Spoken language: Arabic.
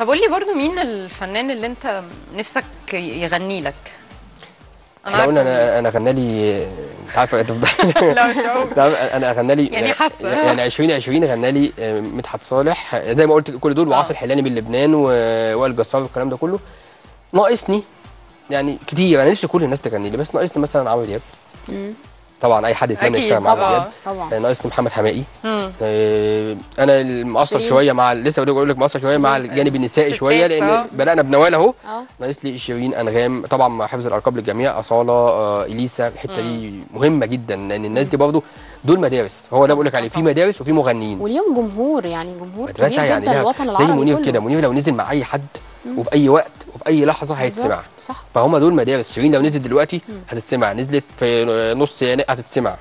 طب قول لي برضو مين الفنان اللي انت نفسك يغني لك؟ إحنا قلنا أنا أنا غنى لي انت عارفة انت. لا مش أنا غنى لي يعني حاسة. يعني 2020 غنى لي آه، مدحت صالح. آه، زي ما قلت كل دول وعاصر حلاني من لبنان ووائل جسار والكلام ده كله. ناقصني يعني كتير. أنا نفسي كل الناس تغني لي بس ناقصني مثلا عمرو دياب طبعا أي حد يتمنى يشتغل مع عمرو طبعاً. آه، ناقصني محمد حماقي مم. آه، أنا شيرين. شوية مع لسه بقول لك مقصر شوية مع. الجانب النسائي الستات، شوية آه. لأن بدأنا بنوال أهو آه ناقص لي شيرين أنغام طبعا مع حفظ الألقاب للجميع أصالة آه، إليسا الحتة دي مهمة جدا لأن الناس دي برضه دول مدارس هو ده بقول لك عليه في مدارس وفي مغنيين واليوم جمهور يعني جمهور كبير يعني جدا الوطن زي العربي منير كله. كده منير لو نزل مع أي حد وفي أي وقت وفي أي لحظة هيتسمع. صح. فهم دول مدارس. شيرين لو نزلت دلوقتي هتتسمع. نزلت في نص يناير هتتسمع.